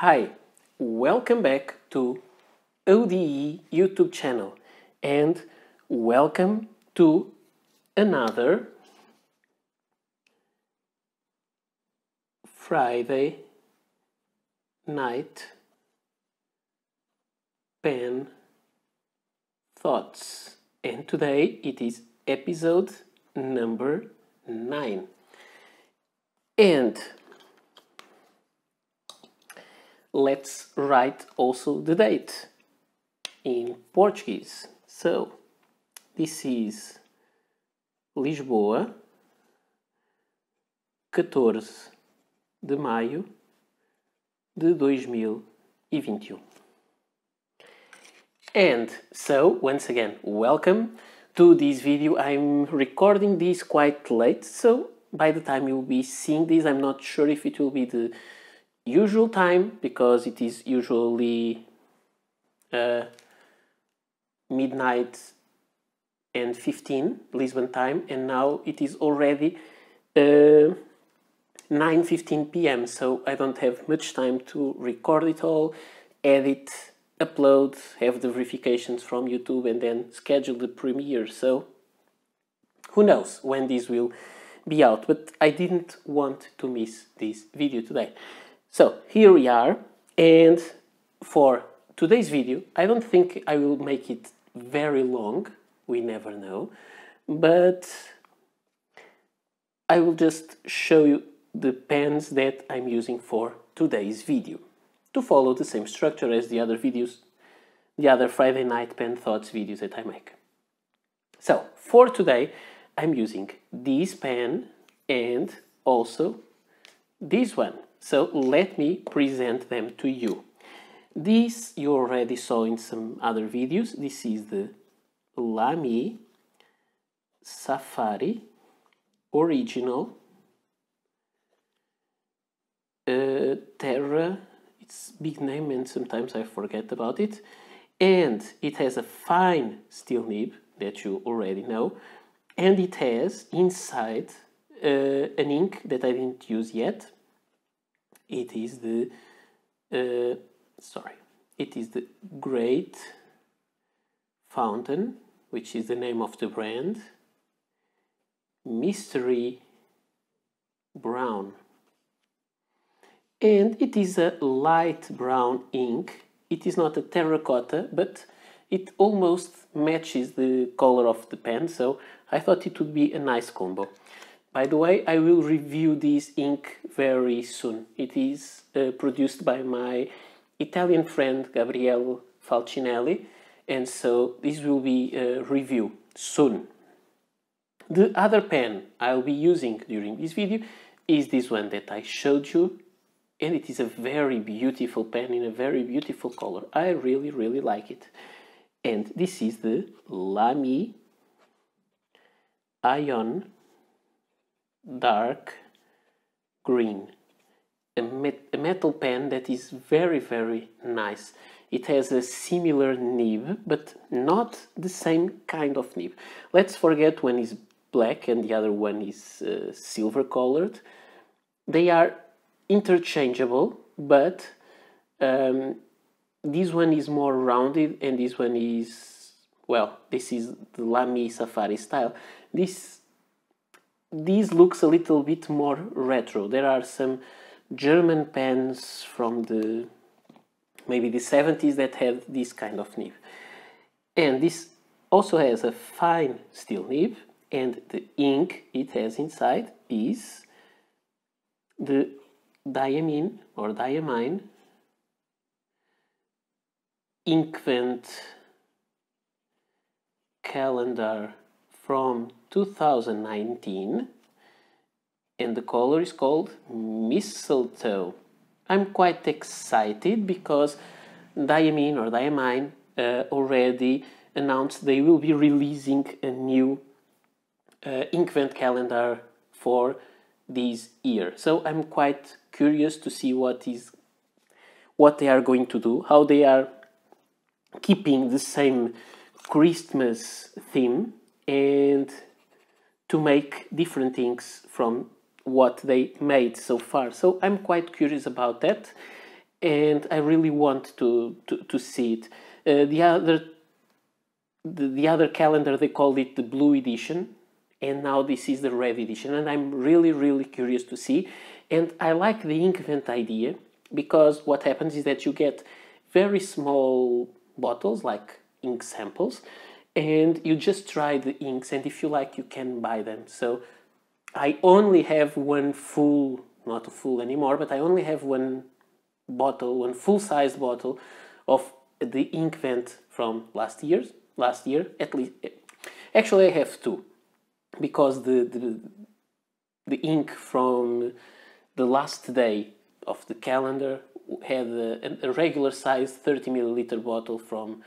Hi, welcome back to ODE YouTube channel and welcome to another Friday night pen thoughts. And today it is episode number 9 and let's write also the date in Portuguese. So, this is Lisboa, 14 de maio de 2021. Um. And so, once again, welcome to this video. I'm recording this quite late, so by the time you'll be seeing this, I'm not sure if it will be the usual time because it is usually uh, midnight and 15 Lisbon time and now it is already uh, 9.15 p.m. so I don't have much time to record it all, edit, upload, have the verifications from YouTube and then schedule the premiere so who knows when this will be out but I didn't want to miss this video today. So here we are and for today's video I don't think I will make it very long, we never know, but I will just show you the pens that I'm using for today's video to follow the same structure as the other videos, the other Friday night pen thoughts videos that I make. So for today I'm using this pen and also this one so let me present them to you. This you already saw in some other videos. This is the Lamy Safari Original uh, Terra. It's big name and sometimes I forget about it. And it has a fine steel nib that you already know. And it has inside uh, an ink that I didn't use yet it is the uh, sorry it is the great fountain which is the name of the brand mystery brown. And it is a light brown ink. It is not a terracotta but it almost matches the color of the pen so I thought it would be a nice combo by the way, I will review this ink very soon. It is uh, produced by my Italian friend Gabriele Falcinelli, and so this will be a review soon. The other pen I'll be using during this video is this one that I showed you, and it is a very beautiful pen in a very beautiful color. I really, really like it. And this is the Lamy Aion dark green. A, met a metal pen that is very, very nice. It has a similar nib, but not the same kind of nib. Let's forget one is black and the other one is uh, silver colored. They are interchangeable, but um, this one is more rounded and this one is, well, this is the Lamy Safari style. This this looks a little bit more retro. There are some German pens from the maybe the 70s that had this kind of nib. And this also has a fine steel nib and the ink it has inside is the diamine or diamine Inkvent calendar from 2019 and the color is called mistletoe. I'm quite excited because Diamine or Diamine uh, already announced they will be releasing a new uh, Inkvent calendar for this year. So I'm quite curious to see what is what they are going to do, how they are keeping the same Christmas theme and to make different things from what they made so far. So I'm quite curious about that. and I really want to, to, to see it. Uh, the other the, the other calendar they called it the blue edition and now this is the red edition and i'm really really curious to see and i like the inkvent idea because what happens is that you get very small bottles like ink samples and you just try the inks and if you like you can buy them. So i only have one full not a full anymore but i only have one bottle one full size bottle of the Inkvent from last year's last year at least actually i have two because the, the the ink from the last day of the calendar had a, a regular size 30 milliliter bottle from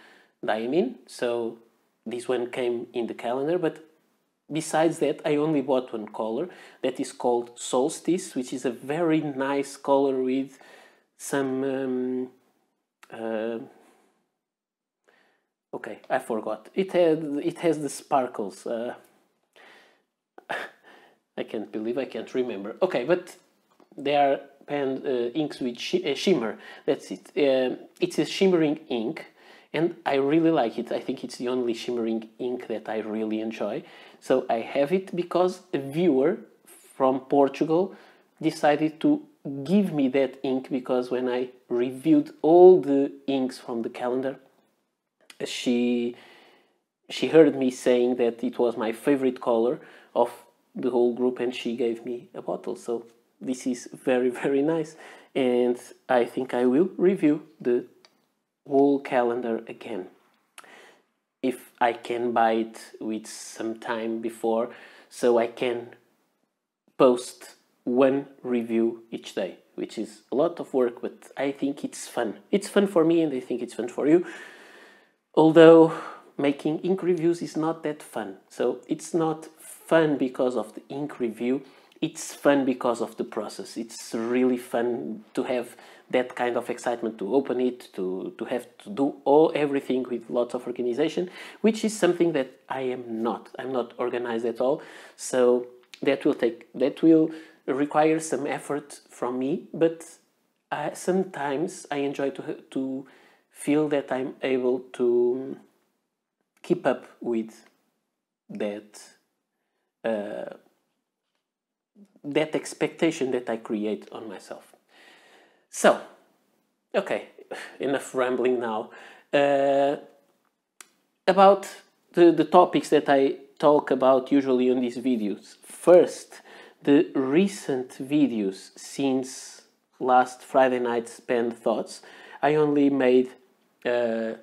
Diamine, so this one came in the calendar. But besides that, I only bought one color that is called Solstice, which is a very nice color with some. Um, uh, okay, I forgot. It had it has the sparkles. Uh, I can't believe I can't remember. Okay, but they are pen uh, inks with sh uh, shimmer. That's it. Uh, it's a shimmering ink, and I really like it. I think it's the only shimmering ink that I really enjoy. So I have it because a viewer from Portugal decided to give me that ink because when I reviewed all the inks from the calendar, she she heard me saying that it was my favorite color of the whole group and she gave me a bottle so this is very very nice and I think I will review the whole calendar again. If I can buy it with some time before so I can post one review each day which is a lot of work but I think it's fun. It's fun for me and I think it's fun for you. Although making ink reviews is not that fun. So it's not fun because of the ink review it's fun because of the process. It's really fun to have that kind of excitement to open it, to, to have to do all everything with lots of organization, which is something that I am not. I'm not organized at all. So that will take that will require some effort from me, but I, sometimes I enjoy to to feel that I'm able to keep up with that uh, that expectation that I create on myself. So, okay, enough rambling now. Uh, about the, the topics that I talk about usually on these videos. First, the recent videos since last Friday night's Pen Thoughts. I only made uh,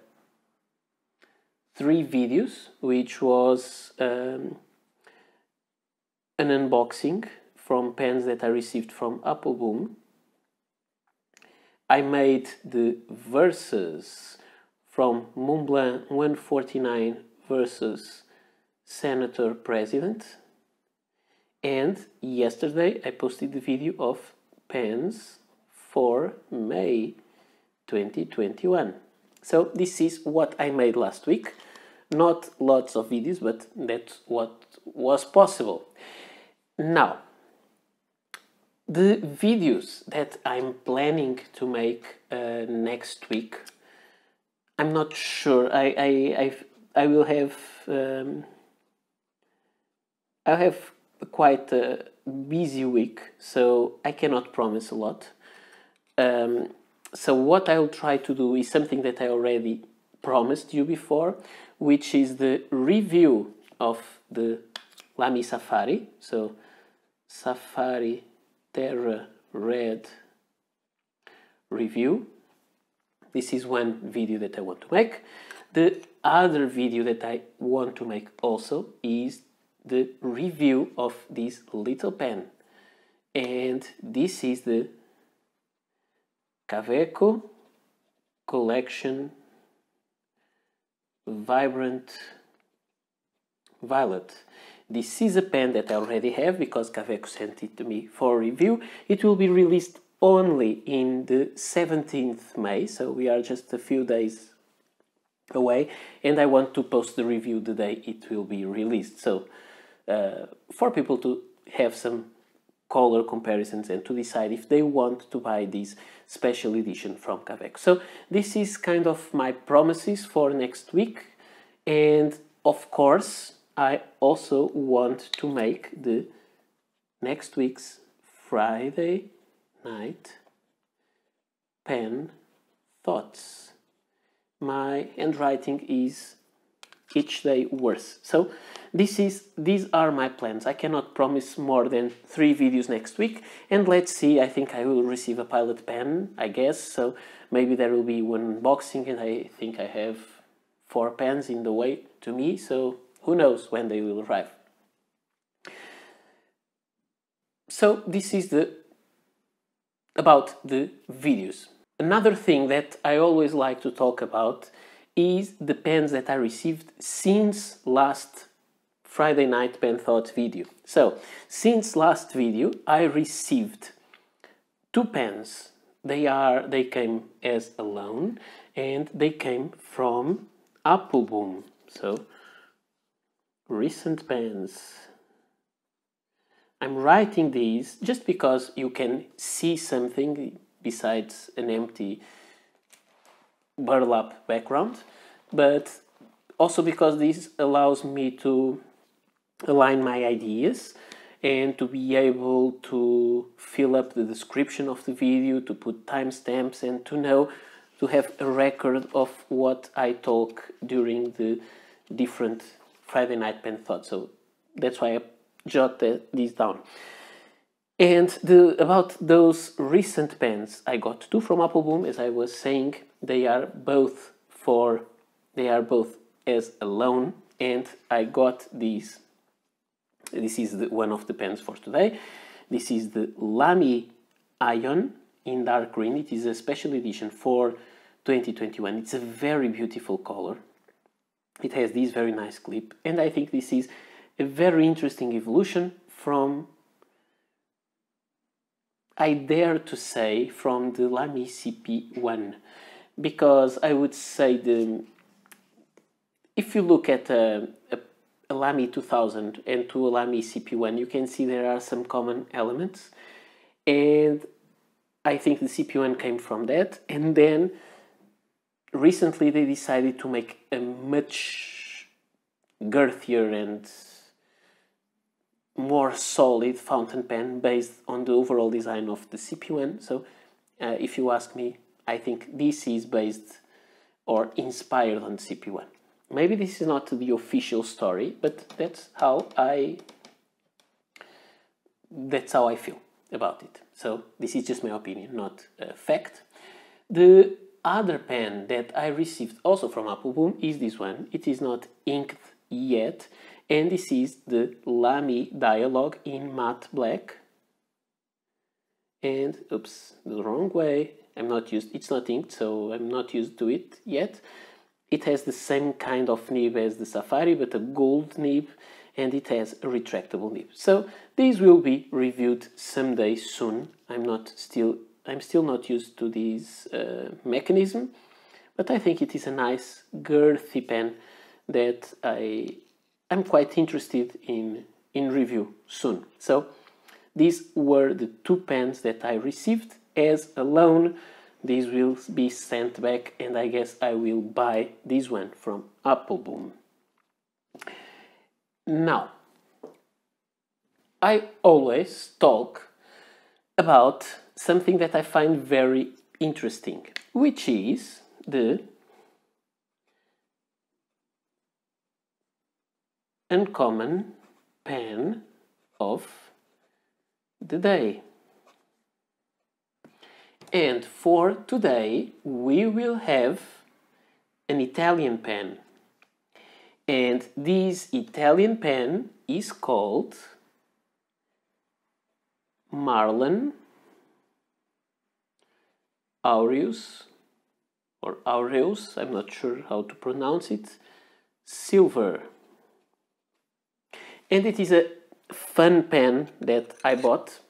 three videos, which was um, an unboxing from pens that I received from Appelboom. I made the verses from Montblanc 149 versus Senator President. And yesterday I posted the video of pens for May 2021. So this is what I made last week. Not lots of videos, but that's what was possible. Now, the videos that I'm planning to make uh, next week, I'm not sure. I I I've, I will have um, I have quite a busy week, so I cannot promise a lot. Um, so what I will try to do is something that I already promised you before, which is the review of the Lamy Safari. So Safari Terra uh, Red review. This is one video that I want to make. The other video that I want to make also is the review of this little pen. And this is the Kaweco Collection Vibrant Violet. This is a pen that I already have because Kaweco sent it to me for review. It will be released only in the 17th May, so we are just a few days away, and I want to post the review the day it will be released. So, uh, for people to have some color comparisons and to decide if they want to buy this special edition from Kaweco. So this is kind of my promises for next week and of course I also want to make the next week's Friday night pen thoughts. My handwriting is each day worse. So this is these are my plans. I cannot promise more than three videos next week. And let's see, I think I will receive a pilot pen, I guess. So maybe there will be one unboxing and I think I have four pens in the way to me. So who knows when they will arrive. So this is the about the videos. Another thing that I always like to talk about is the pens that I received since last Friday night pen thought video. So, since last video, I received two pens. They are they came as a loan and they came from Appelboom. So, recent pens. I'm writing these just because you can see something besides an empty burlap background, but also because this allows me to align my ideas and to be able to fill up the description of the video, to put timestamps and to know, to have a record of what I talk during the different Friday night pen thought. So that's why I jotted these down. And the, about those recent pens, I got two from Apple Appelboom, as I was saying. They are both for, they are both as a loan, and I got these. This is the, one of the pens for today. This is the Lamy Aion in dark green. It is a special edition for 2021. It's a very beautiful color. It has this very nice clip, and I think this is a very interesting evolution from I dare to say from the Lamy CP1 because I would say the if you look at a, a, a Lamy 2000 and to a Lamy CP1 you can see there are some common elements. And I think the CP1 came from that. And then recently they decided to make a much girthier and more solid fountain pen based on the overall design of the CP1. So uh, if you ask me, I think this is based or inspired on the CP1. Maybe this is not the official story, but that's how I that's how I feel about it. So this is just my opinion, not a fact. The other pen that I received also from Appelboom is this one. It is not inked yet and this is the Lamy Dialog in matte black. And oops the wrong way. I'm not used it's not inked so I'm not used to it yet. It has the same kind of nib as the Safari but a gold nib and it has a retractable nib. So these will be reviewed someday soon. I'm not still I'm still not used to this uh, mechanism but I think it is a nice girthy pen that I I'm quite interested in, in review soon. So these were the two pens that I received as a loan. These will be sent back and I guess I will buy this one from Appelboom. Now, I always talk about something that I find very interesting, which is the uncommon pen of the day. And for today, we will have an Italian pen. And this Italian pen is called Marlen Aureus or Aureus, I'm not sure how to pronounce it, silver and it is a fun pen that I bought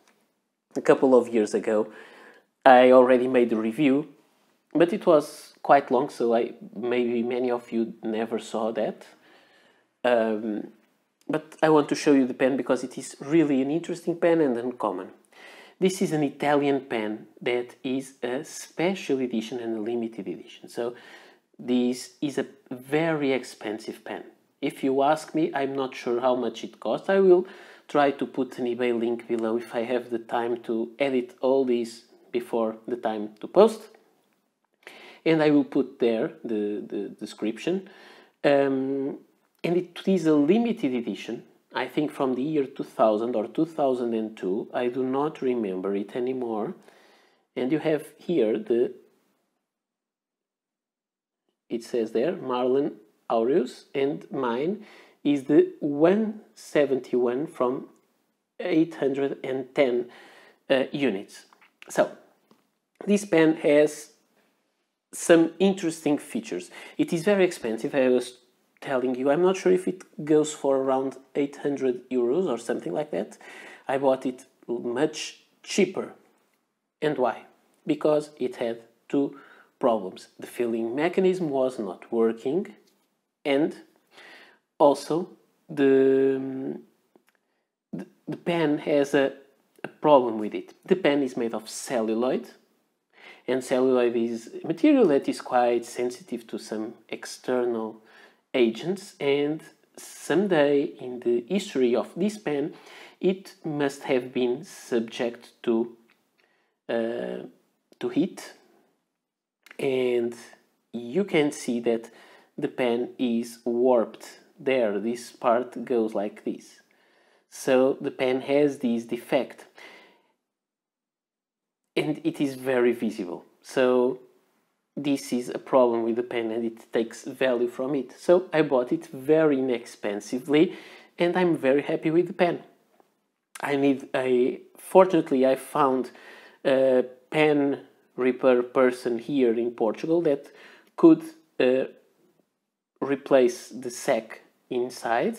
a couple of years ago. I already made a review, but it was quite long, so I maybe many of you never saw that. Um, but I want to show you the pen because it is really an interesting pen and uncommon. This is an Italian pen that is a special edition and a limited edition. So this is a very expensive pen. If you ask me, I'm not sure how much it costs. I will try to put an eBay link below if I have the time to edit all these before the time to post. And I will put there the, the description. Um, and it is a limited edition, I think from the year 2000 or 2002. I do not remember it anymore. And you have here the, it says there, Marlen Aureus, and mine is the 171 from 810 uh, units. So, this pen has some interesting features. It is very expensive, I was telling you. I'm not sure if it goes for around 800 euros or something like that. I bought it much cheaper. And why? Because it had two problems. The filling mechanism was not working and also the, the, the pen has a, a problem with it. The pen is made of celluloid and celluloid is a material that is quite sensitive to some external agents and someday in the history of this pen it must have been subject to uh, to heat. And you can see that the pen is warped. There this part goes like this. So the pen has this defect. And it is very visible. So this is a problem with the pen and it takes value from it. So I bought it very inexpensively and I'm very happy with the pen. I need a, fortunately I found a pen repair person here in Portugal that could uh, replace the sac inside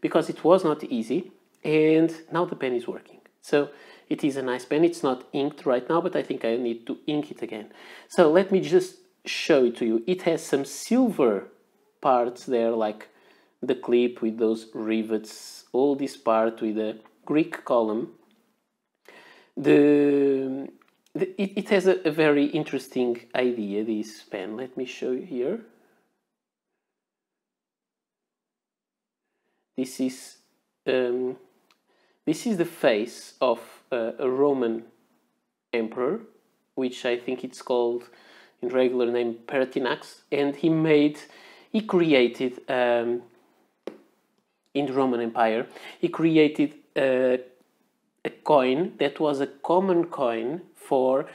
because it was not easy and now the pen is working. So it is a nice pen. It's not inked right now, but I think I need to ink it again. So let me just show it to you. It has some silver parts there, like the clip with those rivets, all this part with a Greek column. The, the it, it has a, a very interesting idea, this pen. Let me show you here. This is um, this is the face of uh, a Roman emperor, which I think it's called in regular name Pertinax, and he made, he created um, in the Roman Empire, he created a, a coin that was a common coin for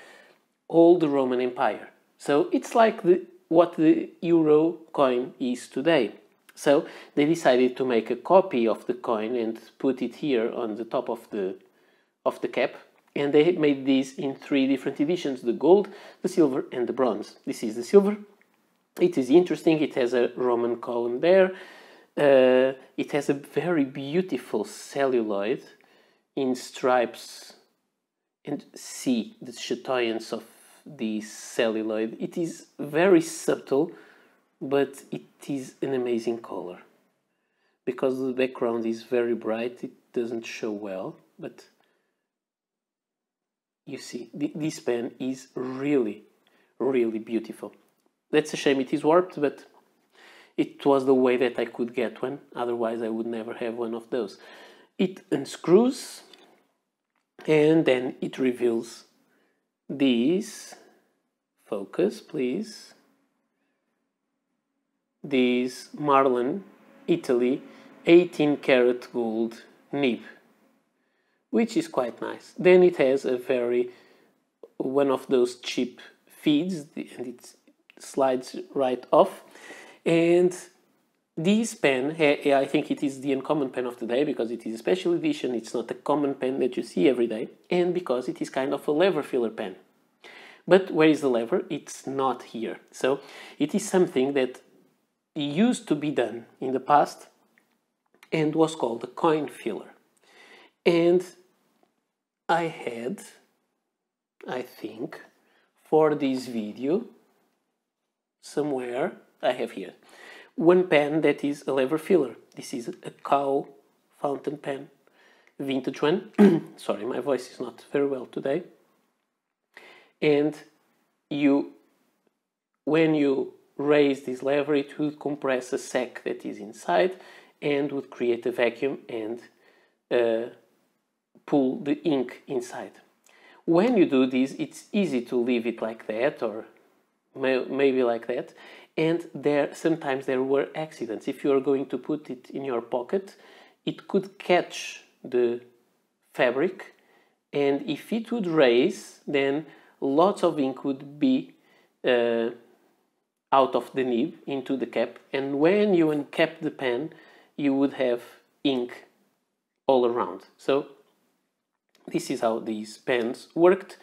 all the Roman Empire. So it's like the, what the euro coin is today. So they decided to make a copy of the coin and put it here on the top of the of the cap. And they made these in three different editions: the gold, the silver, and the bronze. This is the silver. It is interesting. It has a Roman column there. Uh, it has a very beautiful celluloid in stripes. And see the chatoyance of the celluloid. It is very subtle but it is an amazing color because the background is very bright it doesn't show well but you see this pen is really really beautiful. That's a shame it is warped but it was the way that I could get one. Otherwise I would never have one of those. It unscrews and then it reveals these focus please. These Marlen Italy 18 karat gold nib which is quite nice then it has a very one of those cheap feeds and it slides right off and this pen eh, eh, I think it is the uncommon pen of the day because it is a special edition it's not a common pen that you see every day and because it is kind of a lever filler pen but where is the lever? It's not here. So it is something that used to be done in the past and was called a coin filler. And I had, I think, for this video, somewhere I have here, one pen that is a lever filler. This is a Caw fountain pen, vintage one. Sorry, my voice is not very well today. And you, when you raise this lever, it would compress a sac that is inside and would create a vacuum and uh, pull the ink inside. When you do this, it's easy to leave it like that or may, maybe like that. And there sometimes there were accidents. If you are going to put it in your pocket, it could catch the fabric and if it would raise, then lots of ink would be uh, out of the nib into the cap and when you uncap the pen you would have ink all around. So this is how these pens worked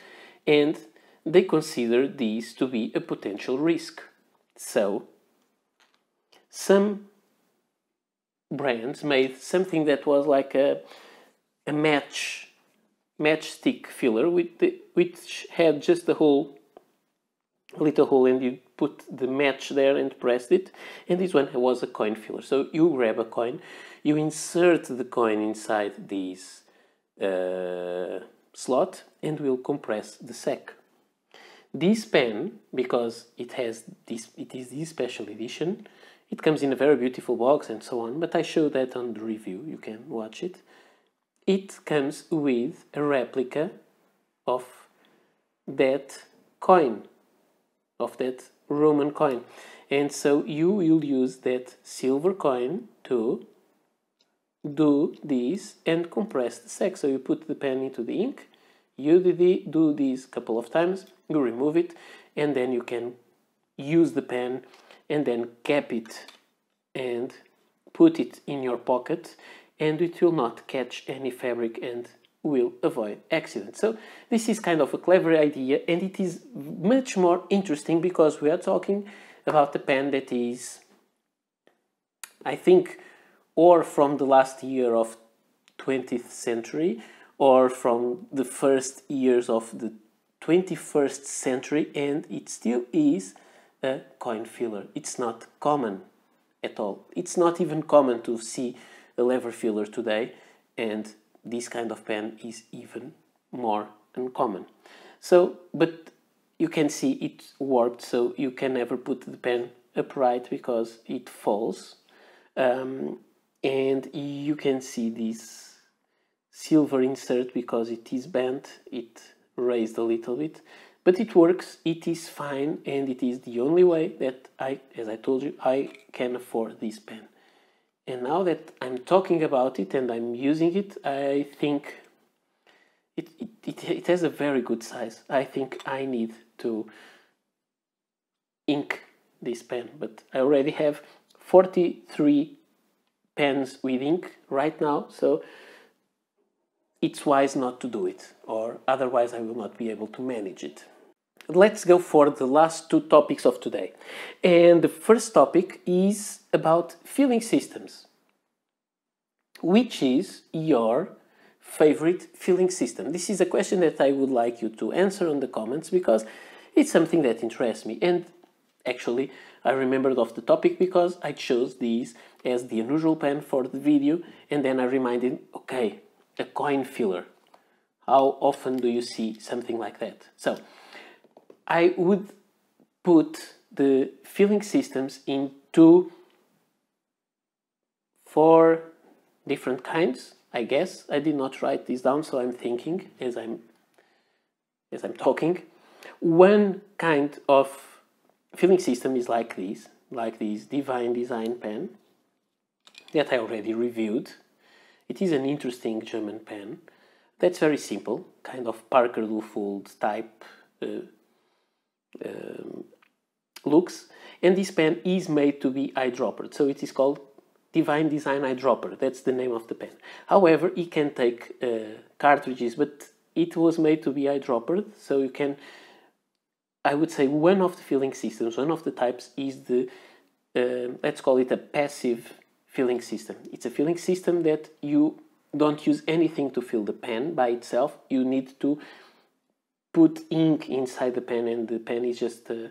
and they considered these to be a potential risk. So some brands made something that was like a, a match matchstick filler with the, which had just a hole little hole and you put the match there and pressed it and this one was a coin filler so you grab a coin you insert the coin inside this uh, slot and will compress the sac this pen because it has this it is this special edition it comes in a very beautiful box and so on but i show that on the review you can watch it it comes with a replica of that coin of that Roman coin. And so you will use that silver coin to do this and compress the sac. So you put the pen into the ink, you do this couple of times, you remove it, and then you can use the pen and then cap it and put it in your pocket and it will not catch any fabric and will avoid accidents. So this is kind of a clever idea and it is much more interesting because we are talking about a pen that is, I think, or from the last year of 20th century or from the first years of the 21st century and it still is a coin filler. It's not common at all. It's not even common to see a lever filler today and this kind of pen is even more uncommon. So, but you can see it warped, so you can never put the pen upright because it falls. Um, and you can see this silver insert because it is bent, it raised a little bit, but it works, it is fine, and it is the only way that I, as I told you, I can afford this pen. And now that I'm talking about it and I'm using it, I think it, it, it, it has a very good size. I think I need to ink this pen, but I already have 43 pens with ink right now, so it's wise not to do it, or otherwise I will not be able to manage it. Let's go for the last two topics of today. And the first topic is about filling systems. Which is your favorite filling system? This is a question that I would like you to answer on the comments because it's something that interests me. And actually, I remembered of the topic because I chose these as the unusual pen for the video and then I reminded, okay, a coin filler. How often do you see something like that? So, I would put the filling systems into four different kinds, I guess. I did not write this down, so I'm thinking as I'm as I'm talking. One kind of filling system is like this, like this Divine Design pen that I already reviewed. It is an interesting German pen that's very simple, kind of Parker Duofold type uh, um, looks. And this pen is made to be eyedropper, so it is called Divine Design Eyedropper, that's the name of the pen. However, it can take uh, cartridges, but it was made to be eyedropper, so you can, I would say one of the filling systems, one of the types is the, uh, let's call it a passive filling system. It's a filling system that you don't use anything to fill the pen by itself, you need to put ink inside the pen and the pen is just uh,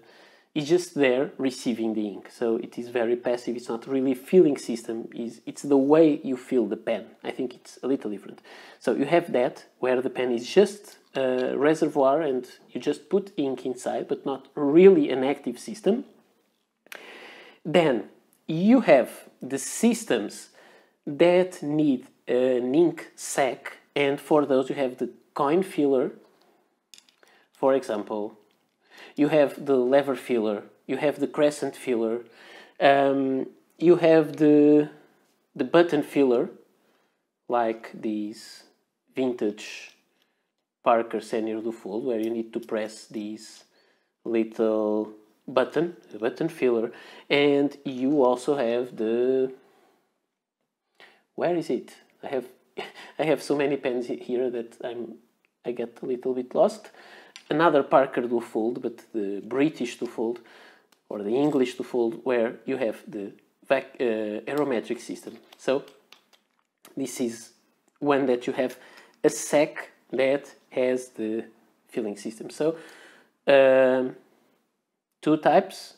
is just there receiving the ink. So it is very passive. It's not really filling system. Is It's the way you fill the pen. I think it's a little different. So you have that where the pen is just a reservoir and you just put ink inside, but not really an active system. Then you have the systems that need an ink sac and for those you have the coin filler for example. You have the lever filler. You have the crescent filler. Um, you have the the button filler like these vintage Parker Senior Duofold where you need to press these little button, the button filler, and you also have the where is it? I have I have so many pens here that I'm I get a little bit lost. Another Parker Duofold, but the British Duofold or the English Duofold, where you have the vac uh, aerometric system. So this is one that you have a sack that has the filling system. So um, two types.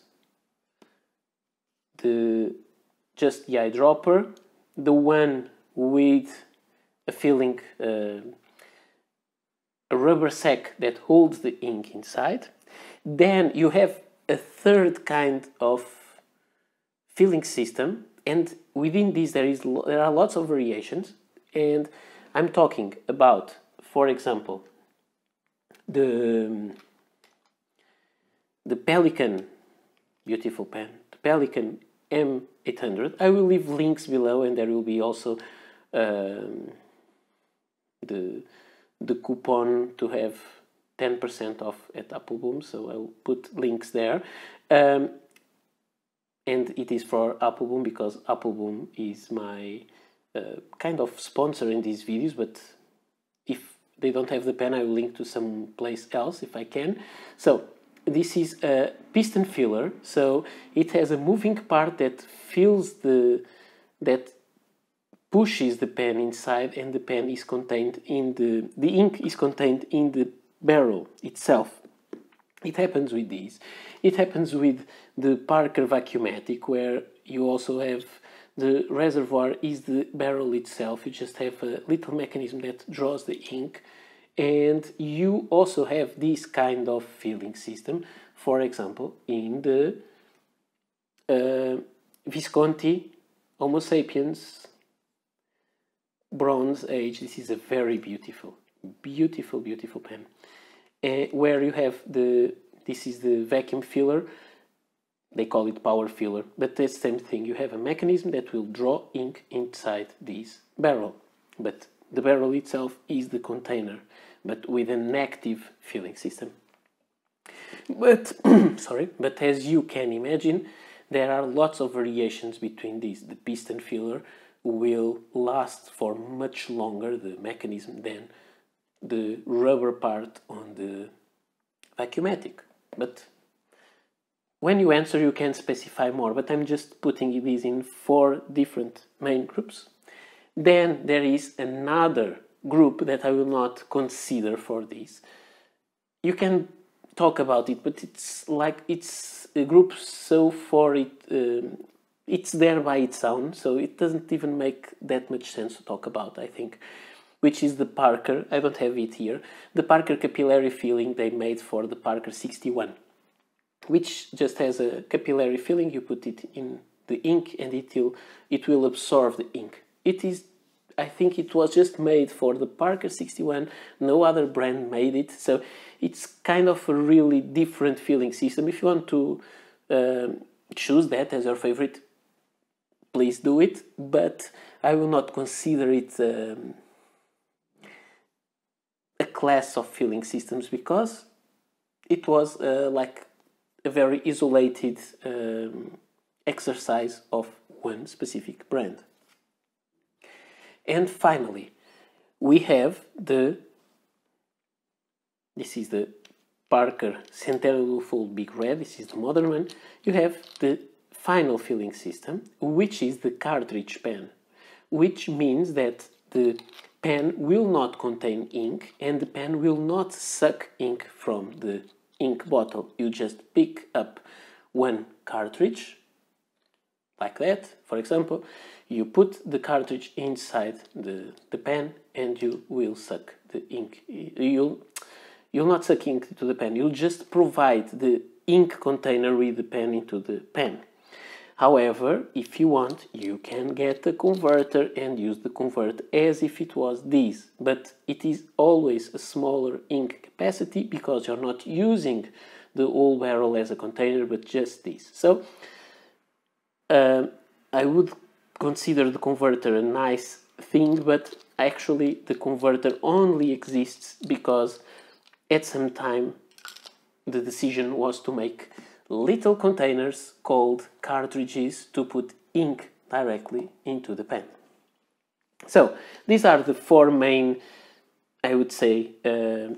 The just the eyedropper the one with a filling uh, a rubber sack that holds the ink inside. Then you have a third kind of filling system and within this there is there are lots of variations. And i'm talking about for example the the Pelikan, beautiful pen, the Pelikan M800. I will leave links below and there will be also um, the, the coupon to have 10% off at Appelboom, so I'll put links there. Um, and it is for Appelboom because Appelboom is my uh, kind of sponsor in these videos, but if they don't have the pen, I will link to some place else if I can. So this is a piston filler, so it has a moving part that fills the that pushes the pen inside, and the pen is contained in the the ink is contained in the barrel itself. It happens with these. It happens with the Parker Vacumatic, where you also have the reservoir is the barrel itself. You just have a little mechanism that draws the ink and you also have this kind of filling system. For example in the uh, Visconti Homo sapiens Bronze Age this is a very beautiful beautiful beautiful pen uh, where you have the this is the vacuum filler. They call it power filler but the same thing. You have a mechanism that will draw ink inside this barrel but the barrel itself is the container, but with an active filling system. But, sorry, but as you can imagine, there are lots of variations between these. The piston filler will last for much longer, the mechanism, than the rubber part on the vacuumatic. But when you answer, you can specify more, but I'm just putting these in four different main groups. Then there is another group that I will not consider for this. You can talk about it, but it's like it's a group so for it, um, it's there by its own, so it doesn't even make that much sense to talk about, I think. Which is the Parker, I don't have it here, the Parker capillary filling they made for the Parker 61, which just has a capillary filling, you put it in the ink and it will, it will absorb the ink it is I think it was just made for the Parker 61. No other brand made it, so it's kind of a really different filling system. If you want to um, choose that as your favorite, please do it. But I will not consider it um, a class of filling systems because it was uh, like a very isolated um, exercise of one specific brand. And finally, we have the, this is the Parker Centennial Full Big Red, this is the modern one. You have the final filling system, which is the cartridge pen, which means that the pen will not contain ink and the pen will not suck ink from the ink bottle. You just pick up one cartridge, like that, for example. You put the cartridge inside the, the pen and you will suck the ink. You'll, you'll not suck ink to the pen, you'll just provide the ink container with the pen into the pen. However, if you want, you can get a converter and use the converter as if it was this, but it is always a smaller ink capacity because you're not using the whole barrel as a container, but just this. So, uh, I would consider the converter a nice thing, but actually the converter only exists because at some time the decision was to make little containers called cartridges to put ink directly into the pen. So these are the four main, I would say, uh,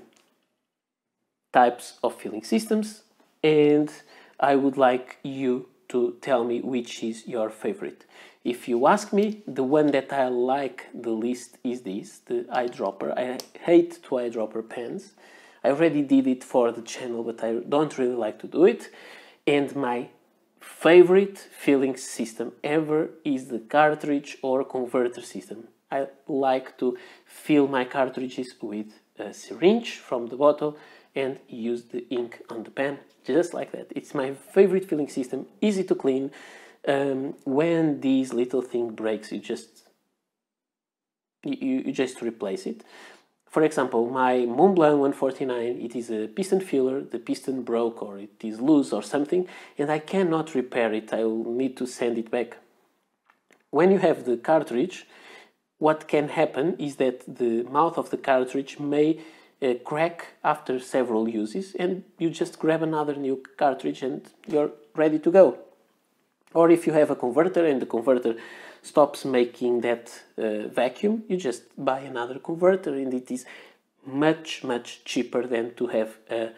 types of filling systems and I would like you to tell me which is your favorite. If you ask me, the one that I like the least is this, the eyedropper. I hate two eyedropper pens. I already did it for the channel, but I don't really like to do it. And my favorite filling system ever is the cartridge or converter system. I like to fill my cartridges with a syringe from the bottle and use the ink on the pen just like that. It's my favorite filling system, easy to clean. Um, when these little thing breaks, you just you, you just replace it. For example, my Montblanc 149, it is a piston filler, the piston broke or it is loose or something, and I cannot repair it, I will need to send it back. When you have the cartridge, what can happen is that the mouth of the cartridge may uh, crack after several uses and you just grab another new cartridge and you're ready to go. Or if you have a converter and the converter stops making that uh, vacuum, you just buy another converter and it is much, much cheaper than to have a,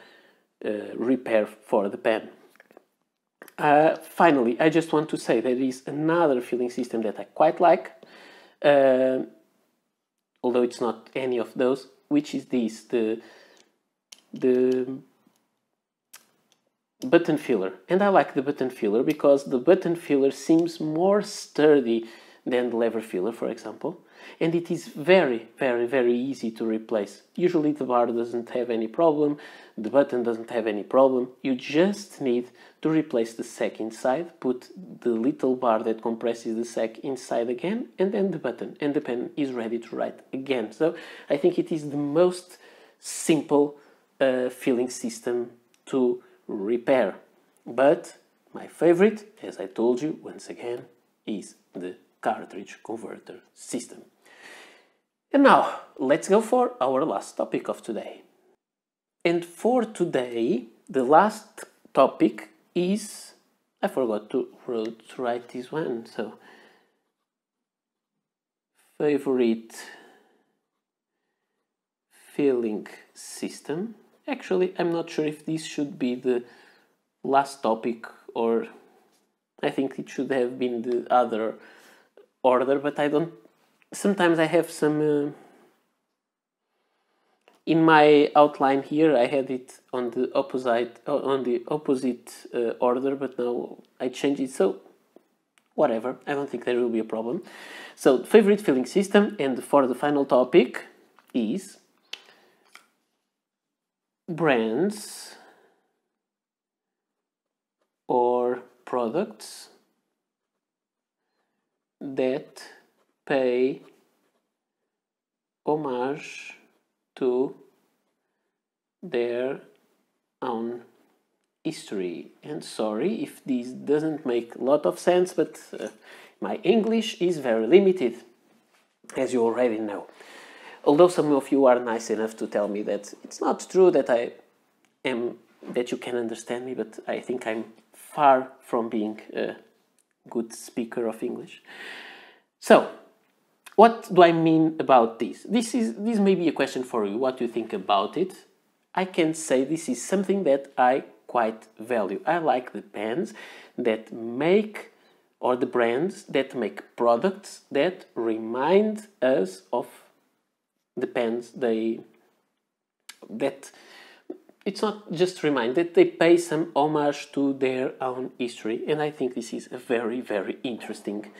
a repair for the pen. Uh, finally, I just want to say there is another filling system that I quite like, uh, although it's not any of those, which is this, the, the button filler. And I like the button filler because the button filler seems more sturdy than the lever filler for example. And it is very very very easy to replace. Usually the bar doesn't have any problem. The button doesn't have any problem. You just need to replace the sac inside put the little bar that compresses the sac inside again and then the button and the pen is ready to write again. So I think it is the most simple uh, filling system to repair. But my favorite, as I told you once again, is the cartridge converter system. And now, let's go for our last topic of today. And for today, the last topic is I forgot to, write this one, so favorite filling system Actually, I'm not sure if this should be the last topic or I think it should have been the other order, but I don't. Sometimes I have some. Uh, in my outline here, I had it on the opposite on the opposite uh, order, but now I changed it. So whatever, I don't think there will be a problem. So favorite filling system, and for the final topic is brands or products that pay homage to their own history. And sorry if this doesn't make a lot of sense, but uh, my English is very limited, as you already know although some of you are nice enough to tell me that it's not true that I am that you can understand me, but I think I'm far from being a good speaker of English. So, what do I mean about this? This is this may be a question for you. What do you think about it? I can say this is something that I quite value. I like the pens that make or the brands that make products that remind us of depends they that it's not just remind that they pay some homage to their own history, and I think this is a very, very interesting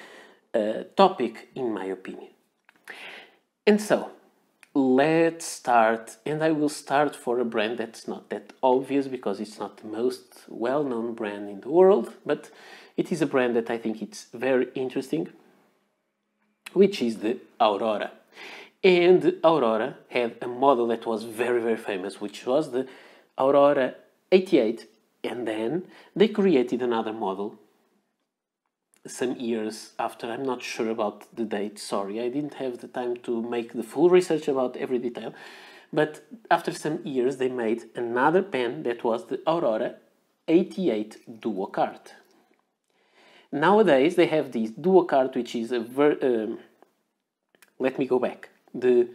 uh, topic, in my opinion. And so, let's start, and I will start for a brand that's not that obvious because it's not the most well known brand in the world, but it is a brand that I think it's very interesting, which is the Aurora. And Aurora had a model that was very, very famous, which was the Aurora 88. And then they created another model some years after. I'm not sure about the date, sorry. I didn't have the time to make the full research about every detail. But after some years, they made another pen that was the Aurora 88 Duo Cart. Nowadays, they have this Duo Cart, which is a. Ver- um, let me go back the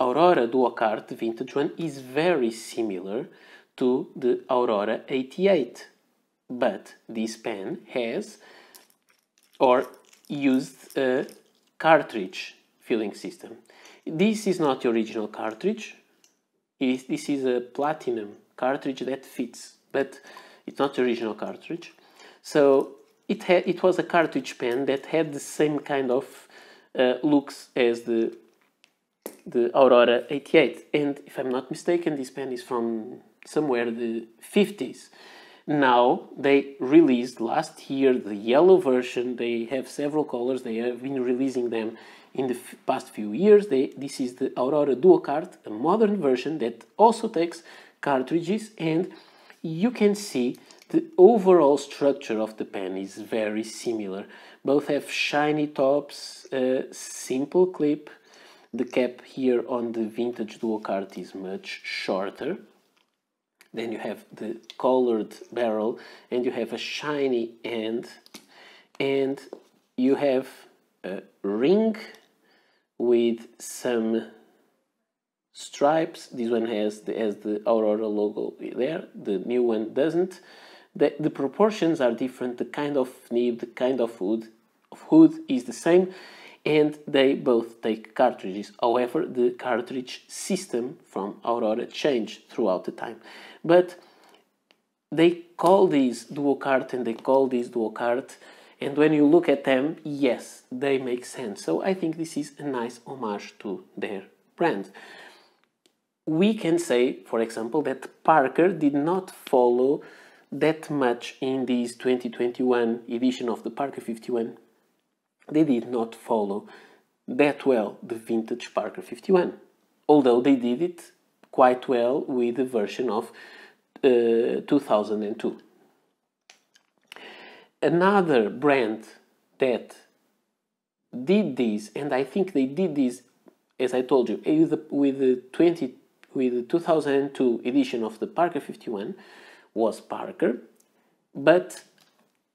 Aurora Duocart vintage one is very similar to the Aurora 88 but this pen has or used a cartridge filling system. This is not the original cartridge. This is a platinum cartridge that fits, but it's not the original cartridge. So it it was a cartridge pen that had the same kind of uh, looks as the the Aurora 88. And if I'm not mistaken, this pen is from somewhere the 50s. Now they released last year the yellow version. They have several colors. They have been releasing them in the past few years. They, this is the Aurora Duocart, a modern version that also takes cartridges and you can see the overall structure of the pen is very similar. Both have shiny tops, a simple clip, the cap here on the vintage Duocart is much shorter. Then you have the colored barrel and you have a shiny end and you have a ring with some stripes. This one has the, has the Aurora logo there, the new one doesn't. The, the proportions are different, the kind of nib, the kind of hood, of hood is the same, and they both take cartridges. However, the cartridge system from Aurora changed throughout the time. But they call these Duocart and they call these Duocart, and when you look at them, yes, they make sense. So I think this is a nice homage to their brand. We can say, for example, that Parker did not follow that much in this 2021 edition of the Parker 51 they did not follow that well the vintage Parker 51, although they did it quite well with the version of uh, 2002. Another brand that did this, and I think they did this, as I told you, with the, with the 20 with the 2002 edition of the Parker 51 was Parker, but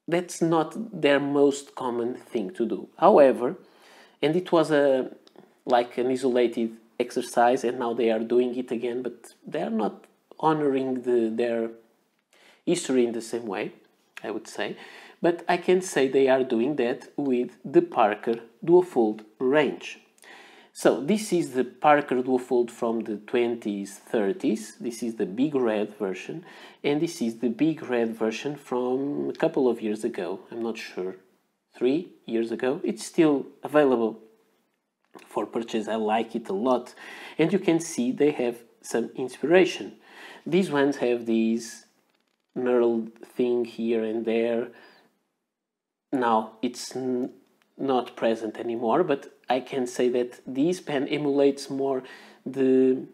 that's not their most common thing to do. However, and it was a like an isolated exercise, and now they are doing it again, but they are not honoring the, their history in the same way, I would say. But I can say they are doing that with the Parker Duofold range. So this is the Parker Duofold from the 20s, 30s. This is the big red version. And this is the big red version from a couple of years ago. I'm not sure, three years ago. It's still available for purchase. I like it a lot. And you can see they have some inspiration. These ones have these knurled thing here and there. Now, it's not present anymore, but I can say that this pen emulates more the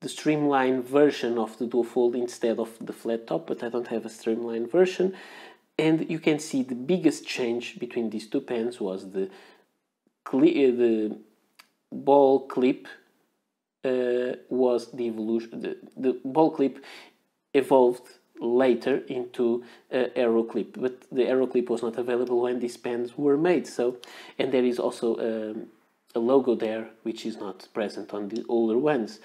the streamlined version of the Duofold instead of the flat top, but I don't have a streamlined version. And you can see the biggest change between these two pens was the the ball clip uh, was the evolution. The, the ball clip evolved later into uh, arrow clip but the arrow clip was not available when these pens were made so and there is also um, a logo there which is not present on the older ones.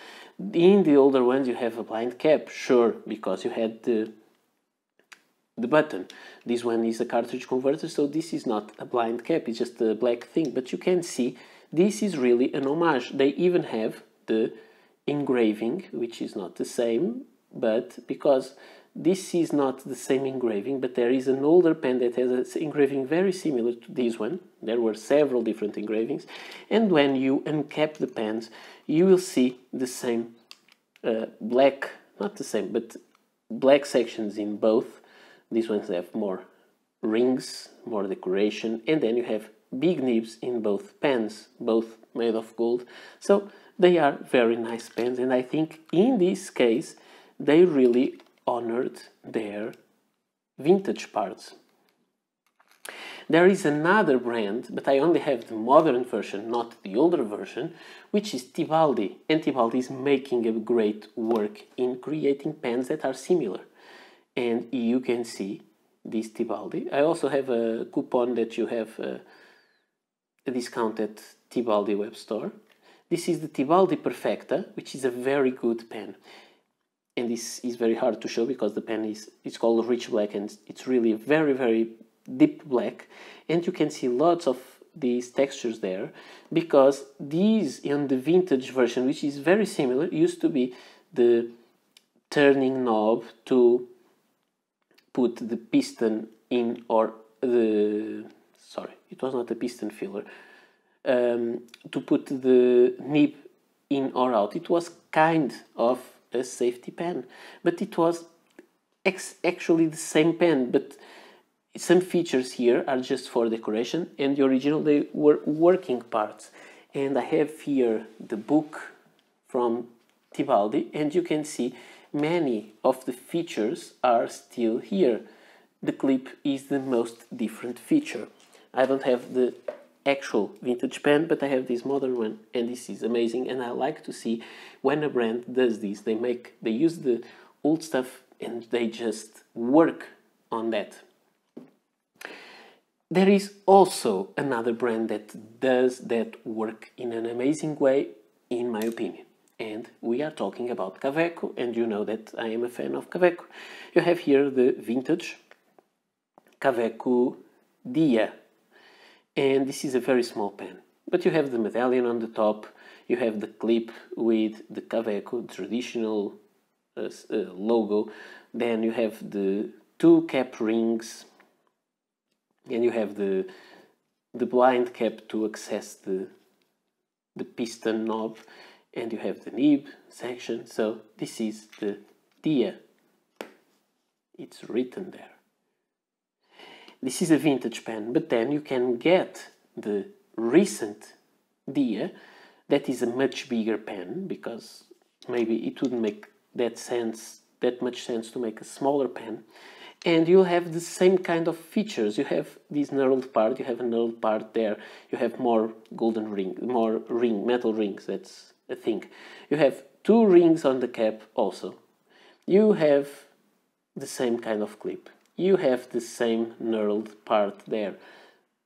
In the older ones you have a blind cap sure because you had the the button. This one is a cartridge converter so this is not a blind cap it's just a black thing but you can see this is really an homage. They even have the engraving, which is not the same, but because this is not the same engraving, but there is an older pen that has an engraving very similar to this one. There were several different engravings. And when you uncap the pens, you will see the same uh, black, not the same, but black sections in both. These ones have more rings, more decoration, and then you have big nibs in both pens, both made of gold. So they are very nice pens, and I think in this case, they really honored their vintage parts. There is another brand, but I only have the modern version, not the older version, which is Tibaldi. And Tibaldi is making a great work in creating pens that are similar. And you can see this Tibaldi. I also have a coupon that you have a, uh, a discount at Tibaldi web store. This is the Tibaldi Perfecta, which is a very good pen and this is very hard to show because the pen is it's called rich black and it's really very very deep black. And you can see lots of these textures there because these in the vintage version which is very similar used to be the turning knob to put the piston in or the sorry it was not a piston filler um, to put the nib in or out. It was kind of a safety pen. But it was actually the same pen, but some features here are just for decoration and the original they were working parts. And I have here the book from Tibaldi and you can see many of the features are still here. The clip is the most different feature. I don't have the actual vintage pen, but I have this modern one, and this is amazing. And I like to see when a brand does this, they make they use the old stuff and they just work on that. There is also another brand that does that work in an amazing way, in my opinion. And we are talking about Kaweco, and you know that I am a fan of Kaweco. You have here the vintage Kaweco Dia and this is a very small pen. But you have the medallion on the top, you have the clip with the Kaweco traditional uh, uh, logo, then you have the two cap rings, and you have the the blind cap to access the the piston knob, and you have the nib section. So this is the Dia. It's written there. This is a vintage pen, but then you can get the recent Dia that is a much bigger pen because maybe it wouldn't make that sense that much sense to make a smaller pen. And you'll have the same kind of features. You have this knurled part you have a knurled part there. You have more golden ring more ring metal rings that's a thing. You have two rings on the cap also. You have the same kind of clip you have the same knurled part there.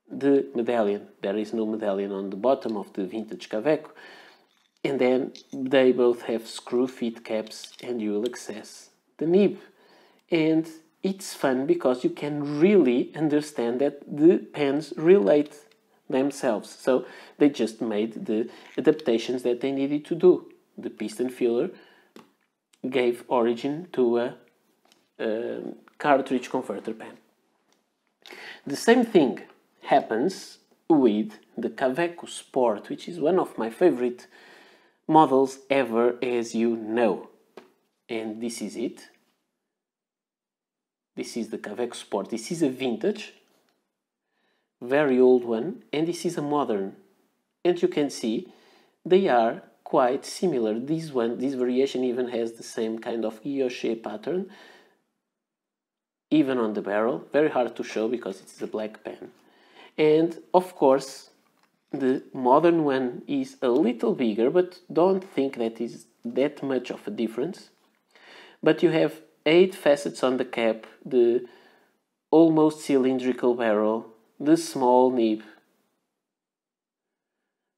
The medallion, there is no medallion on the bottom of the vintage Kaweco. And then they both have screw fit caps and you will access the nib. And it's fun because you can really understand that the pens relate themselves. So they just made the adaptations that they needed to do. The piston filler gave origin to a um, cartridge converter pen. The same thing happens with the Kaweco Sport, which is one of my favorite models ever, as you know. And this is it. This is the Kaweco Sport. This is a vintage, very old one, and this is a modern. And you can see they are quite similar. This one, this variation even has the same kind of guilloche pattern, even on the barrel. Very hard to show because it's a black pen. And of course, the modern one is a little bigger, but don't think that is that much of a difference. But you have eight facets on the cap, the almost cylindrical barrel, the small nib,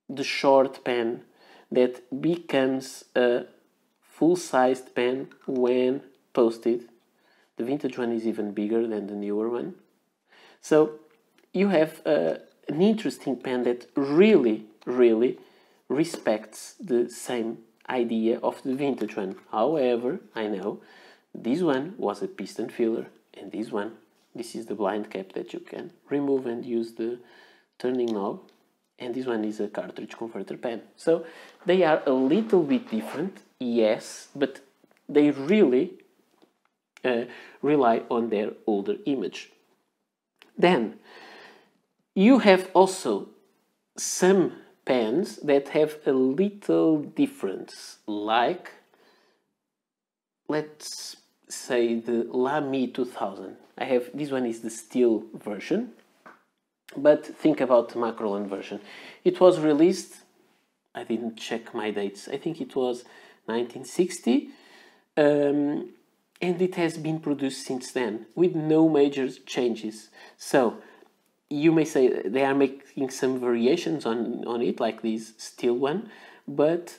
the short pen that becomes a full-sized pen when posted the vintage one is even bigger than the newer one. So you have uh, an interesting pen that really, really respects the same idea of the vintage one. However, I know this one was a piston filler and this one, this is the blind cap that you can remove and use the turning knob and this one is a cartridge converter pen. So they are a little bit different, yes, but they really uh, rely on their older image. Then you have also some pens that have a little difference, like let's say the Lamy 2000. I have this one is the steel version, but think about the Makrolon version. It was released, I didn't check my dates, I think it was 1960, um, and it has been produced since then with no major changes. So you may say they are making some variations on, on it, like this steel one, but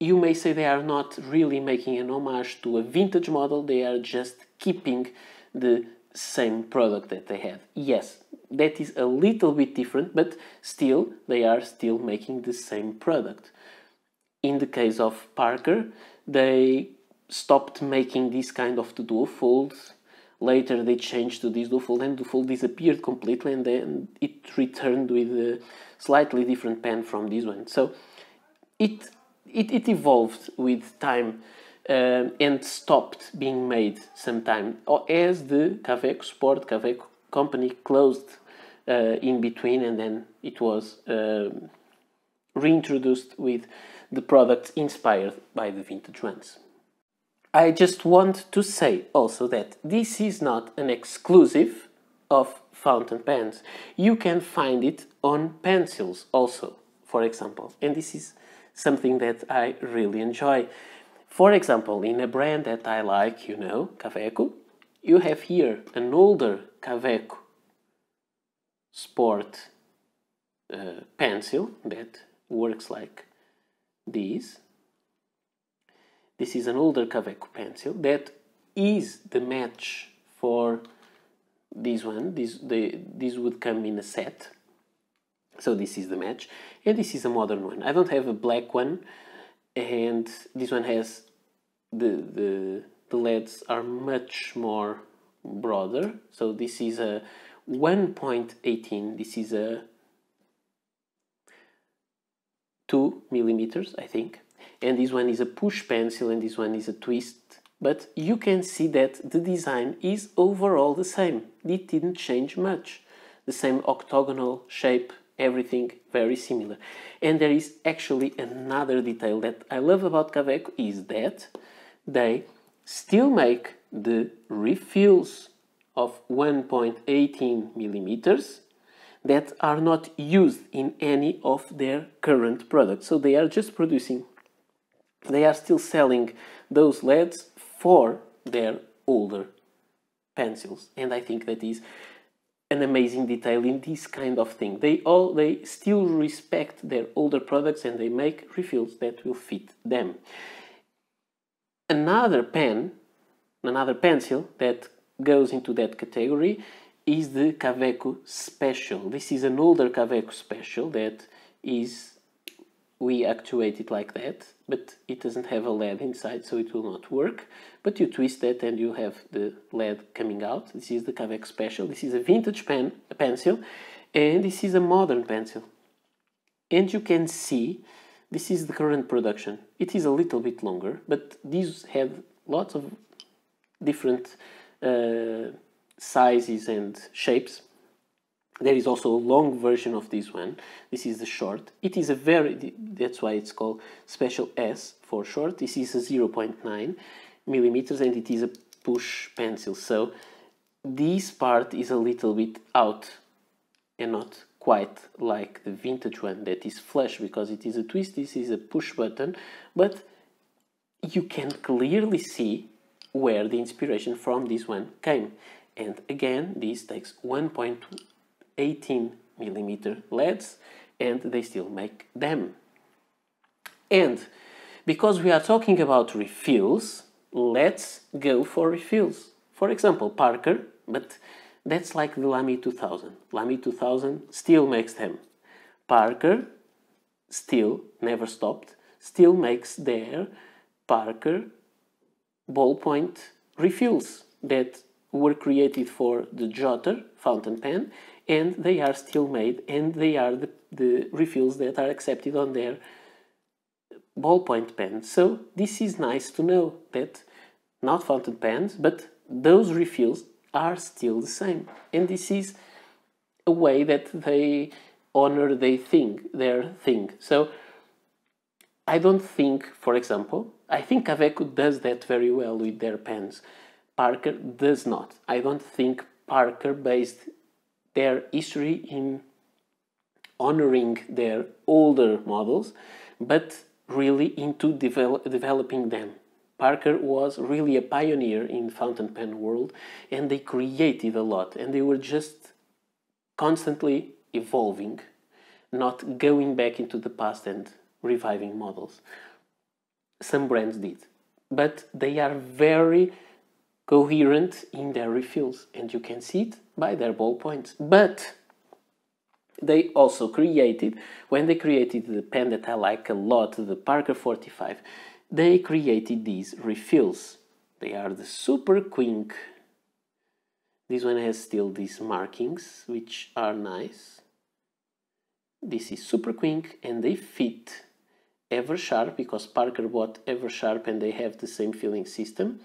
you may say they are not really making an homage to a vintage model, they are just keeping the same product that they have. Yes, that is a little bit different, but still, they are still making the same product. In the case of Parker, they stopped making this kind of Duofolds. Later, they changed to this Duofold, and the fold disappeared completely, and then it returned with a slightly different pen from this one. So, it it, it evolved with time um, and stopped being made sometime or as the Kaweco Sport Kaweco company closed uh, in between and then it was uh, reintroduced with the products inspired by the vintage ones. I just want to say also that this is not an exclusive of fountain pens. You can find it on pencils also, for example, and this is something that I really enjoy. For example, in a brand that I like, you know, Kaweco, you have here an older Kaweco Sport uh, pencil that works like this. This is an older Kaweco pencil that is the match for this one. This, the, this would come in a set so this is the match. And this is a modern one. I don't have a black one. And this one has the, the, the leads are much more broader. So this is a 1.18. This is a 2 millimeters, I think. And this one is a push pencil and this one is a twist. But you can see that the design is overall the same. It didn't change much. The same octagonal shape everything very similar. And there is actually another detail that I love about Kaweco is that they still make the refills of 1.18 millimeters that are not used in any of their current products. So they are just producing, they are still selling those leads for their older pencils. And I think that is an amazing detail in this kind of thing. They all they still respect their older products and they make refills that will fit them. Another pen, another pencil that goes into that category is the Kaweco Special. This is an older Kaweco Special that is we actuate it like that, but it doesn't have a lead inside, so it will not work. But you twist that and you have the lead coming out. This is the Kaweco Special. This is a vintage pen, a pencil, and this is a modern pencil. And you can see, this is the current production. It is a little bit longer, but these have lots of different uh, sizes and shapes there is also a long version of this one. This is the short. It is a very that's why it's called special s for short. This is a 0.9 millimeters and it is a push pencil. So this part is a little bit out and not quite like the vintage one that is flush because it is a twist. This is a push button but you can clearly see where the inspiration from this one came. And again this takes 1.2 18 millimeter leads and they still make them. And because we are talking about refills, let's go for refills. For example, Parker, but that's like the Lamy 2000. Lamy 2000 still makes them. Parker still never stopped still makes their Parker ballpoint refills that were created for the Jotter fountain pen and they are still made and they are the, the refills that are accepted on their ballpoint pen. So this is nice to know that not fountain pens, but those refills are still the same. And this is a way that they honor their thing, their thing. So I don't think, for example, I think Kaweco does that very well with their pens. Parker does not. I don't think Parker based their history in honoring their older models, but really into develop, developing them. Parker was really a pioneer in fountain pen world and they created a lot and they were just constantly evolving, not going back into the past and reviving models. Some brands did, but they are very coherent in their refills and you can see it by their ballpoints. But they also created, when they created the pen that I like a lot, the Parker 45, they created these refills. They are the Super Quink. This one has still these markings, which are nice. This is Super Quink and they fit Eversharp because Parker bought Eversharp and they have the same filling system.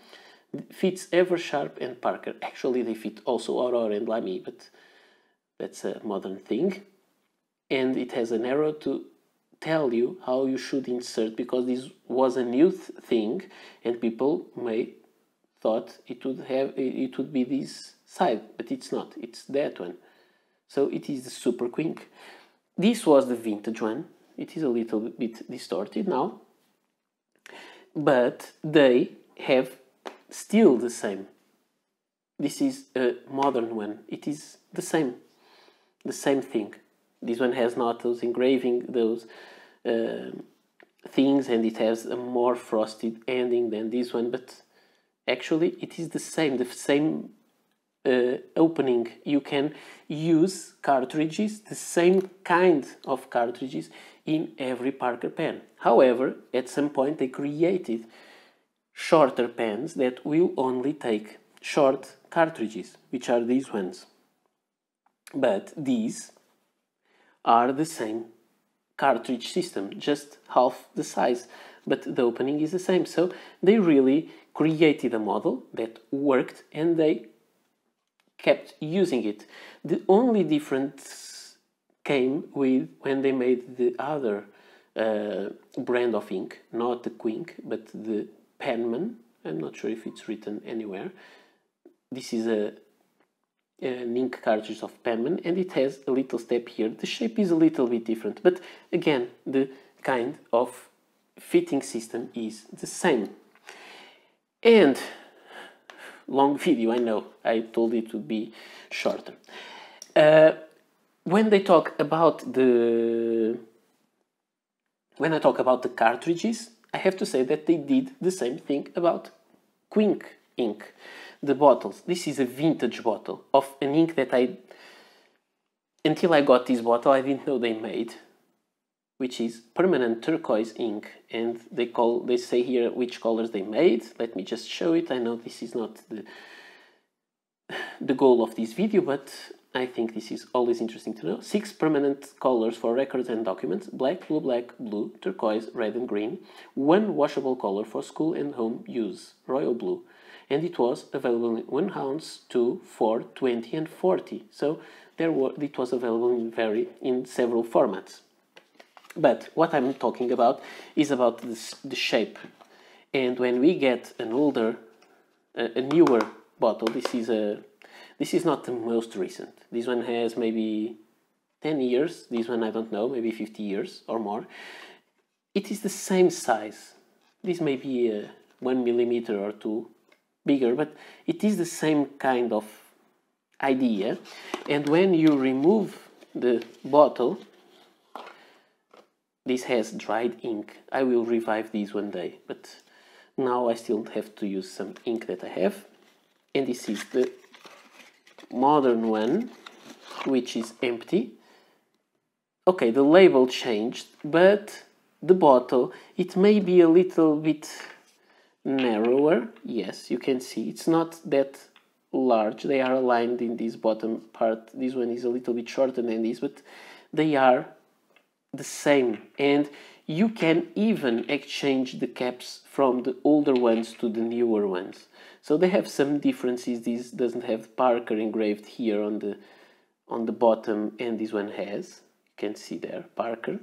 Fits Eversharp and Parker. Actually, they fit also Aurora and Lamy, but that's a modern thing. And it has an arrow to tell you how you should insert because this was a new th thing and people may thought it would have it would be this side, but it's not. It's that one. So it is the Super Quink. This was the vintage one it is a little bit distorted now but they have still the same. This is a modern one it is the same the same thing. This one has not those engraving those uh, things and it has a more frosted ending than this one but actually it is the same the same uh, opening. You can use cartridges the same kind of cartridges in every Parker pen. However, at some point they created shorter pens that will only take short cartridges, which are these ones. But these are the same cartridge system, just half the size, but the opening is the same. So they really created a model that worked and they kept using it. The only difference came with when they made the other uh, brand of ink, not the Quink, but the Penman. I'm not sure if it's written anywhere. This is a an ink cartridge of Penman and it has a little step here. The shape is a little bit different, but again, the kind of fitting system is the same. And long video, I know, I told it would be shorter. Uh, when they talk about the when I talk about the cartridges, I have to say that they did the same thing about Quink ink, the bottles. This is a vintage bottle of an ink that I until I got this bottle I didn't know they made, which is permanent turquoise ink, and they call they say here which colors they made. Let me just show it. I know this is not the the goal of this video, but I think this is always interesting to know. Six permanent colors for records and documents, black, blue, black, blue, turquoise, red and green. One washable color for school and home use, royal blue. And it was available in 1 ounce, 2, 4, 20 and 40. So there were, it was available in, very, in several formats. But what I'm talking about is about this, the shape. And when we get an older, a, a newer bottle, this is a this is not the most recent. This one has maybe 10 years. This one I don't know, maybe 50 years or more. It is the same size. This may be a one millimeter or two bigger, but it is the same kind of idea. And when you remove the bottle, this has dried ink. I will revive this one day, but now I still have to use some ink that I have. And this is the modern one, which is empty. Okay, the label changed, but the bottle, it may be a little bit narrower. Yes, you can see it's not that large. They are aligned in this bottom part. This one is a little bit shorter than this, but they are the same. And you can even exchange the caps from the older ones to the newer ones. So they have some differences. This doesn't have Parker engraved here on the on the bottom and this one has. You can see there, Parker.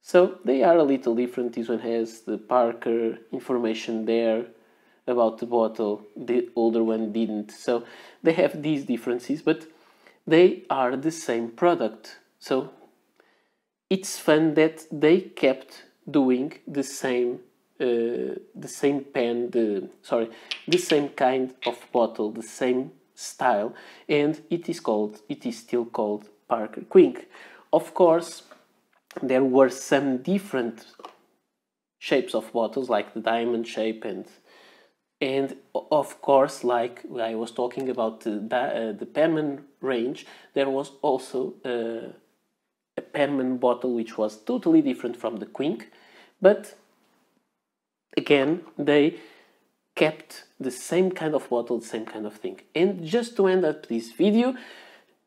So they are a little different. This one has the Parker information there about the bottle. The older one didn't. So they have these differences, but they are the same product. So it's fun that they kept doing the same uh, the same pen the sorry the same kind of bottle the same style and it is called it is still called Parker Quink. Of course there were some different shapes of bottles like the diamond shape and and of course like I was talking about the, uh, the Penman range there was also uh, a Penman bottle which was totally different from the Quink, but again they kept the same kind of bottle, the same kind of thing. And just to end up this video,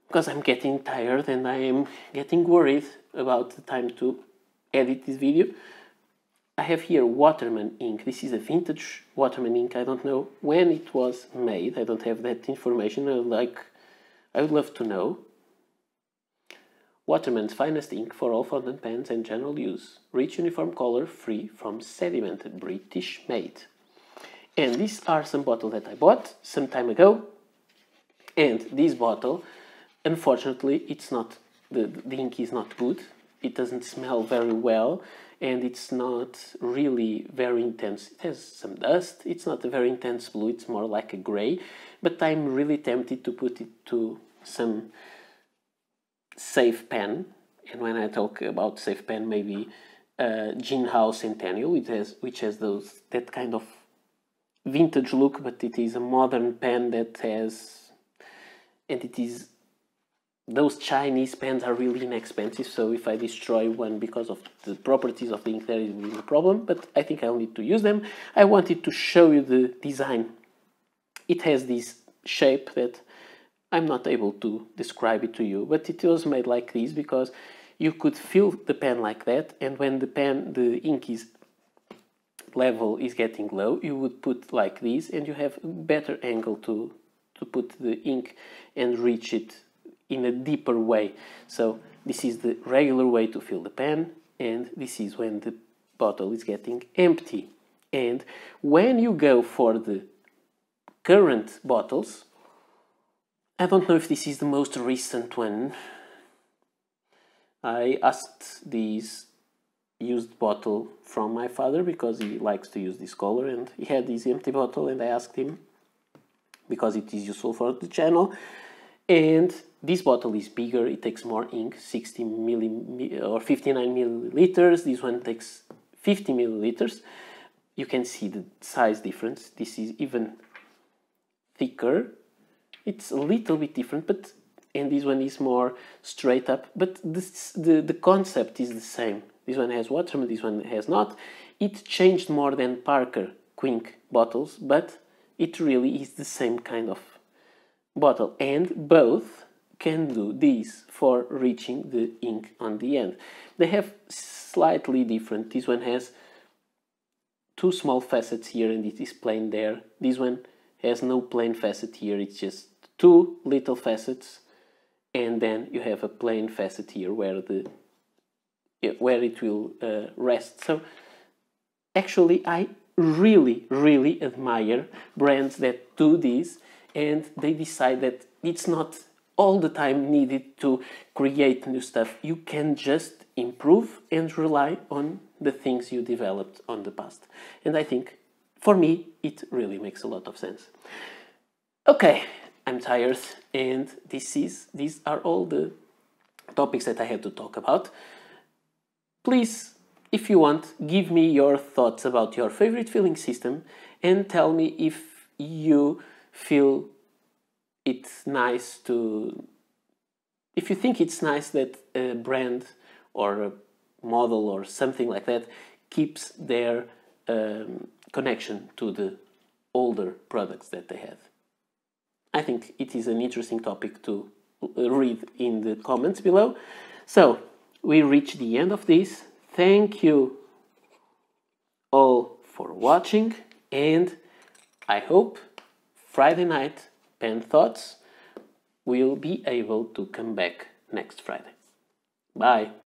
because I'm getting tired and I am getting worried about the time to edit this video, I have here Waterman ink. This is a vintage Waterman ink. I don't know when it was made. I don't have that information. I would like, I would love to know. Waterman's finest ink for all fountain pens and general use. Rich uniform color, free from sediment, British made. And these are some bottles that I bought some time ago. And this bottle, unfortunately, it's not the, the ink is not good. It doesn't smell very well and it's not really very intense. It has some dust. It's not a very intense blue. It's more like a gray. But I'm really tempted to put it to some safe pen, and when I talk about safe pen, maybe uh, Jinhao Centennial, which has which has those that kind of vintage look, but it is a modern pen that has, and it is those Chinese pens are really inexpensive. So if I destroy one because of the properties of the ink, there is really a problem. But I think I'll need to use them. I wanted to show you the design. It has this shape that I'm not able to describe it to you, but it was made like this because you could fill the pen like that, and when the pen, the ink is level is getting low, you would put like this, and you have a better angle to to put the ink and reach it in a deeper way. So this is the regular way to fill the pen, and this is when the bottle is getting empty. And when you go for the current bottles, I don't know if this is the most recent one. I asked this used bottle from my father because he likes to use this color and he had this empty bottle and I asked him because it is useful for the channel. And this bottle is bigger it takes more ink 60 milli or 59 milliliters this one takes 50 milliliters. You can see the size difference this is even thicker it's a little bit different, but and this one is more straight up, but this, the, the concept is the same. This one has Waterman, this one has not. It changed more than Parker Quink bottles, but it really is the same kind of bottle. And both can do this for reaching the ink on the end. They have slightly different. This one has two small facets here and it is plain there. This one has no plain facet here, it's just two little facets and then you have a plain facet here where the where it will uh, rest. So actually I really really admire brands that do this and they decide that it's not all the time needed to create new stuff. You can just improve and rely on the things you developed on the past. And I think for me it really makes a lot of sense. Okay, I'm tired and this is these are all the topics that I have to talk about. Please, if you want, give me your thoughts about your favorite filling system and tell me if you feel it's nice to if you think it's nice that a brand or a model or something like that keeps their um, connection to the older products that they have. I think it is an interesting topic to uh, read in the comments below. So, we reach the end of this. Thank you all for watching and I hope Friday night pen thoughts will be able to come back next Friday. Bye.